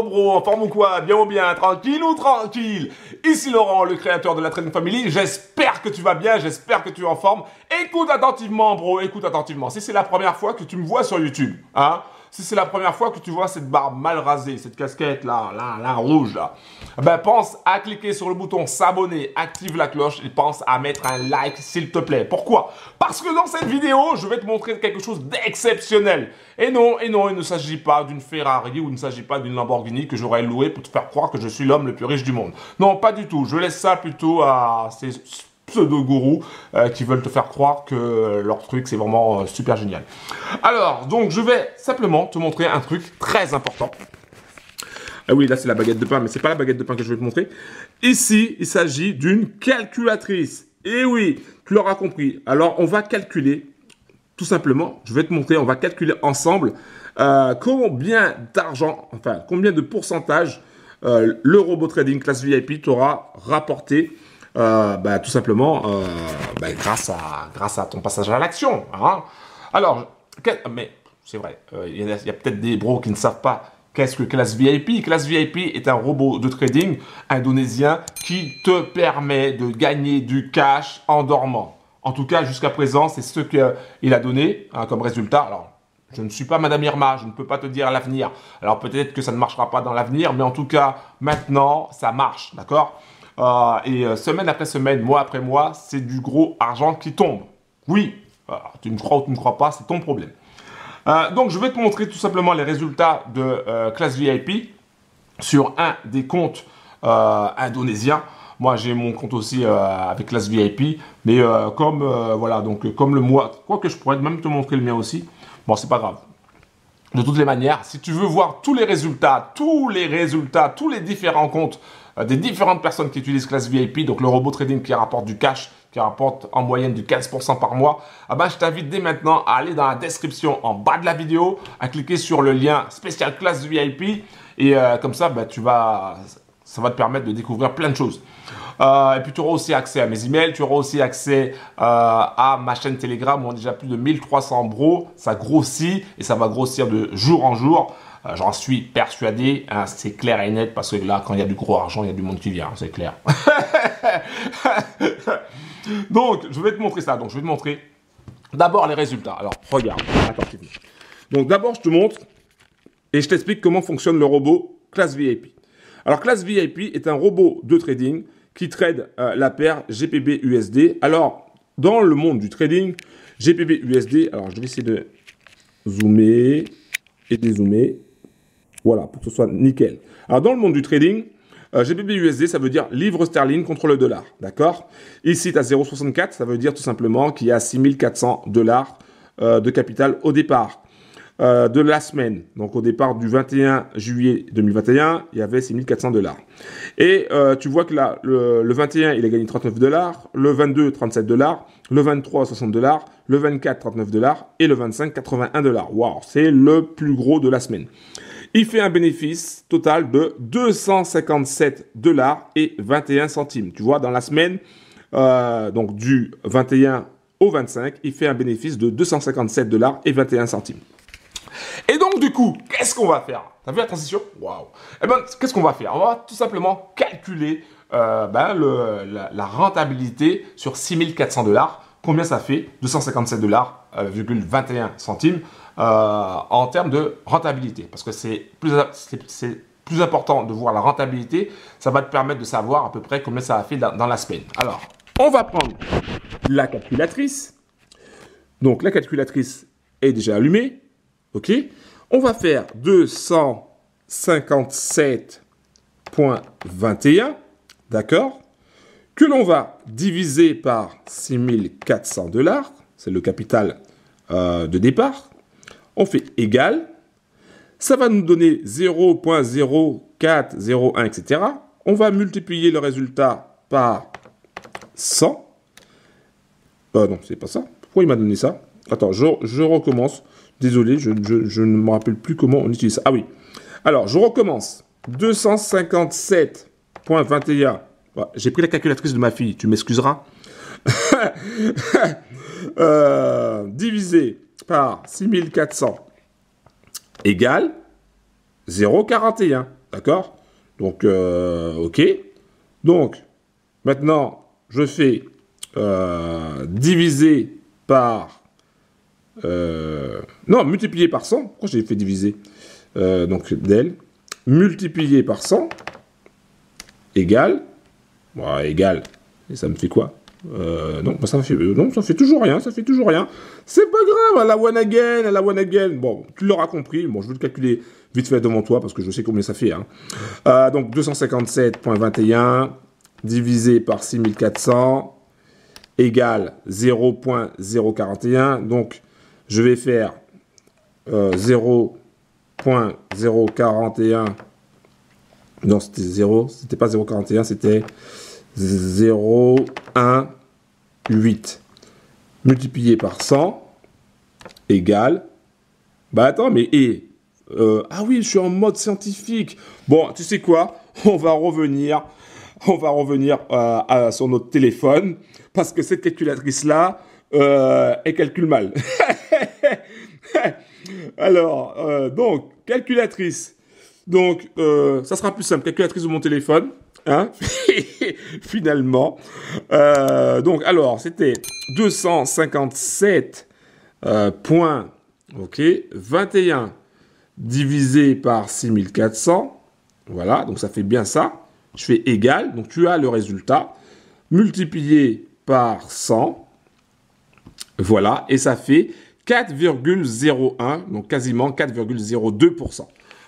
Yo bro, en forme ou quoi? Bien ou bien? Tranquille ou tranquille? Ici Laurent, le créateur de la Trading Family. J'espère que tu vas bien, j'espère que tu es en forme. Écoute attentivement bro, écoute attentivement. Si c'est la première fois que tu me vois sur YouTube, hein si c'est la première fois que tu vois cette barbe mal rasée, cette casquette là, là, là, rouge là, ben pense à cliquer sur le bouton s'abonner, active la cloche et pense à mettre un like s'il te plaît. Pourquoi? Parce que dans cette vidéo, je vais te montrer quelque chose d'exceptionnel. Et non, et non, il ne s'agit pas d'une Ferrari ou il ne s'agit pas d'une Lamborghini que j'aurais loué pour te faire croire que je suis l'homme le plus riche du monde. Non, pas du tout. Je laisse ça plutôt à ces pseudo-gourous euh, qui veulent te faire croire que leur truc c'est vraiment euh, super génial. Alors, donc je vais simplement te montrer un truc très important. Ah oui, là c'est la baguette de pain, mais c'est pas la baguette de pain que je vais te montrer. Ici, il s'agit d'une calculatrice. Et oui, tu l'auras compris. Alors, on va calculer, tout simplement, je vais te montrer, on va calculer ensemble euh, combien d'argent, enfin, combien de pourcentage le robot trading classe VIP t'aura rapporté euh, bah, tout simplement euh, bah, grâce, à, grâce à ton passage à l'action. Hein. Alors, mais c'est vrai, euh, il y a, peut-être des bros qui ne savent pas qu'est-ce que classe VIP. Classe VIP est un robot de trading indonésien qui te permet de gagner du cash en dormant. En tout cas, jusqu'à présent, c'est ce qu'il a donné hein, comme résultat. Alors, je ne suis pas Madame Irma, je ne peux pas te dire l'avenir. Alors peut-être que ça ne marchera pas dans l'avenir, mais en tout cas, maintenant, ça marche, d'accord? Euh, et euh, semaine après semaine, mois après mois, c'est du gros argent qui tombe. Oui, euh, tu me crois ou tu ne crois pas, c'est ton problème. donc je vais te montrer tout simplement les résultats de classe VIP sur un des comptes indonésiens. Moi, j'ai mon compte aussi avec classe VIP, mais comme voilà, donc comme le mois, quoi que je pourrais même te montrer le mien aussi. Bon, c'est pas grave. De toutes les manières, si tu veux voir tous les résultats, tous les résultats, tous les différents comptes euh, des différentes personnes qui utilisent classe VIP, donc le robot trading qui rapporte du cash, qui rapporte en moyenne du 15% par mois, ah ben, je t'invite dès maintenant à aller dans la description en bas de la vidéo, à cliquer sur le lien spécial classe VIP, et euh, comme ça, ben, tu vas, ça va te permettre de découvrir plein de choses. Euh, et puis tu auras aussi accès à mes emails, tu auras aussi accès à ma chaîne Telegram où on a déjà plus de 1300 bros, ça grossit et ça va grossir de jour en jour. Euh, j'en suis persuadé, hein, c'est clair et net, parce que là, quand il y a du gros argent, il y a du monde qui vient, c'est clair. Donc, je vais te montrer ça. Donc, je vais te montrer d'abord les résultats. Alors, regarde. Donc, d'abord, je te montre et je t'explique comment fonctionne le robot Class VIP. Alors, Class VIP est un robot de trading qui trade euh, la paire GPB-USD. Alors, dans le monde du trading, GPB-USD, alors je vais essayer de zoomer et dézoomer. Voilà, pour que ce soit nickel. Alors, dans le monde du trading, euh, GBP USD, ça veut dire livre sterling contre le dollar. D'accord? Ici, tu as 0,64, ça veut dire tout simplement qu'il y a 6400 dollars euh, de capital au départ. Euh, de la semaine, donc au départ du 21 juillet 2021, il y avait 6400 dollars. Et euh, tu vois que là, le, le, 21, il a gagné 39 dollars, le 22, 37 dollars, le 23, 60 dollars, le 24, 39 dollars et le 25, 81 dollars. Waouh, c'est le plus gros de la semaine. Il fait un bénéfice total de 257 dollars et 21 centimes. Tu vois, dans la semaine, euh, donc du 21 au 25, il fait un bénéfice de 257 dollars et 21 centimes. Et donc, du coup, qu'est-ce qu'on va faire? T'as vu la transition? Waouh Eh ben, qu'est-ce qu'on va faire? On va tout simplement calculer euh, ben, le, la, rentabilité sur 6400 dollars. Combien ça fait? 257 dollars, 21 euh, centimes. Euh, en termes de rentabilité. Parce que c'est plus important de voir la rentabilité. Ça va te permettre de savoir à peu près combien ça a fait dans, la semaine. Alors, on va prendre la calculatrice. Donc, la calculatrice est déjà allumée. OK? On va faire 257.21. D'accord? Que l'on va diviser par 6400 dollars. C'est le capital euh, de départ on fait égal, ça va nous donner 0.0401, etc. On va multiplier le résultat par 100. Euh, non, c'est pas ça. Pourquoi il m'a donné ça? Attends, je, recommence. Désolé, je, ne me rappelle plus comment on utilise ça. Ah oui. Alors, je recommence. 257.21. J'ai pris la calculatrice de ma fille, tu m'excuseras. euh, divisé par 6400 égale 0,41. D'accord? Donc, euh, ok. Donc, maintenant, je fais euh, diviser par... Euh, non, multiplier par 100. Pourquoi j'ai fait diviser Donc, del. Multiplier par 100 égale... Bon, égale. Et ça me fait quoi euh, non, ça fait, non, ça fait toujours rien, ça fait toujours rien. C'est pas grave, à la one again, à la one again. Bon, tu l'auras compris. Bon, je vais le calculer vite fait devant toi parce que je sais combien ça fait. Hein. Euh, donc 257.21 divisé par 6400 égale 0.041. Donc je vais faire euh, 0.041. Non, c'était 0, c'était pas 0.41, c'était 0.18 multiplié par 100 égale. Bah attends, mais et euh, ah oui, je suis en mode scientifique. Bon, tu sais quoi? On va revenir, on va revenir euh, sur notre téléphone parce que cette calculatrice là, euh, elle calcule mal. Alors, donc calculatrice. Donc, ça sera plus simple. Calculatrice de mon téléphone. Hein Finalement. donc, alors, c'était 257 points. Ok, 21 divisé par 6400. Voilà, donc ça fait bien ça. Je fais égal, donc tu as le résultat, multiplié par 100. Voilà, et ça fait 4,01, donc quasiment 4,02%.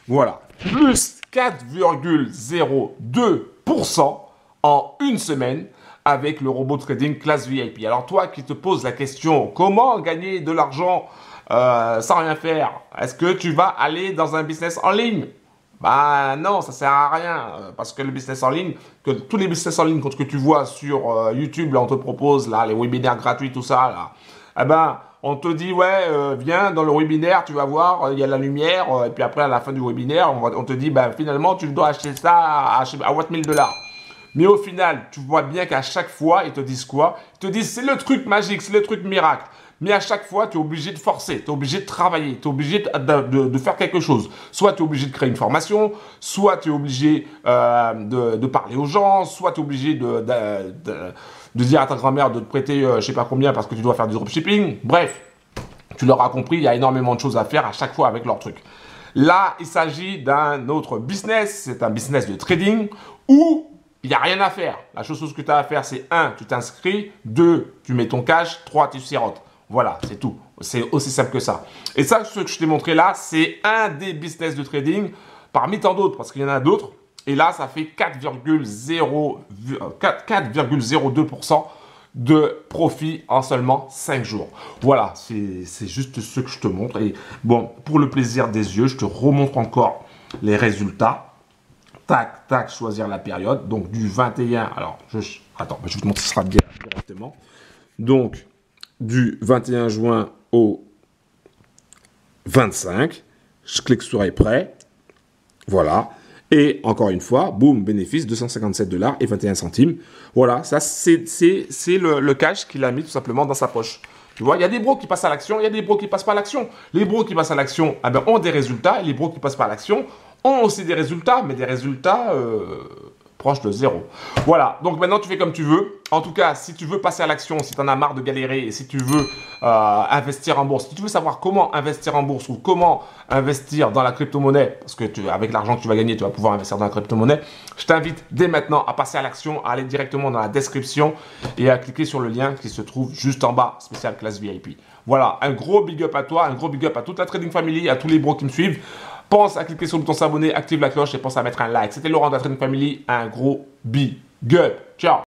Voilà, plus 4,02% en une semaine avec le robot trading classe VIP. Alors toi qui te poses la question, comment gagner de l'argent euh, sans rien faire, est-ce que tu vas aller dans un business en ligne? Bah non, ça sert à rien euh, parce que le business en ligne, que tous les business en ligne que tu vois sur euh, YouTube, là on te propose là les webinaires gratuits tout ça là, eh ben on te dit ouais viens dans le webinaire, tu vas voir il y a la lumière et puis après à la fin du webinaire on, te dit ben finalement tu dois acheter ça à, à, 1000 dollars. Mais au final, tu vois bien qu'à chaque fois, ils te disent quoi? Ils te disent c'est le truc magique, c'est le truc miracle. Mais à chaque fois, tu es obligé de forcer, tu es obligé de travailler, tu es obligé de, faire quelque chose. Soit tu es obligé de créer une formation, soit tu es obligé euh, de, parler aux gens, soit tu es obligé de, dire à ta grand-mère de te prêter euh, je sais pas combien parce que tu dois faire du dropshipping. Bref, tu l'auras compris, il y a énormément de choses à faire à chaque fois avec leur truc. Là, il s'agit d'un autre business, c'est un business de trading où il n'y a rien à faire. La chose que tu as à faire, c'est 1, tu t'inscris, 2, tu mets ton cash, 3, tu sirotes. Voilà, c'est tout. C'est aussi simple que ça. Et ça, ce que je t'ai montré là, c'est un des business de trading parmi tant d'autres, parce qu'il y en a d'autres. Et là, ça fait 4,02% de profit en seulement 5 jours. Voilà, c'est juste ce que je te montre. Et bon, pour le plaisir des yeux, je te remontre encore les résultats. Tac, tac, choisir la période. Donc du 21, alors, attends, je ce sera bien. Donc, du 21 juin au 25. Je clique sur prêt. Voilà. Et encore une fois, boum, bénéfice 257 dollars et 21 centimes. Voilà, ça c'est le, cash qu'il a mis tout simplement dans sa poche. Tu vois, il y a des bros qui passent à l'action, il y a des bros qui passent pas à l'action. Les bros qui passent à l'action eh ont des résultats et les bros qui passent pas à l'action ont aussi des résultats, mais des résultats euh, proche de zéro. Voilà, donc maintenant tu fais comme tu veux. En tout cas, si tu veux passer à l'action, si tu en as marre de galérer et si tu veux euh, investir en bourse, si tu veux savoir comment investir en bourse ou comment investir dans la crypto-monnaie, parce que tu, avec l'argent que tu vas gagner, tu vas pouvoir investir dans la crypto-monnaie, je t'invite dès maintenant à passer à l'action, à aller directement dans la description et à cliquer sur le lien qui se trouve juste en bas, spécial classe VIP. Voilà, un gros big up à toi, un gros big up à toute la trading family, à tous les bros qui me suivent. Pense à cliquer sur le bouton s'abonner, active la cloche et pense à mettre un like. C'était Laurent de Family. Un gros big up. Ciao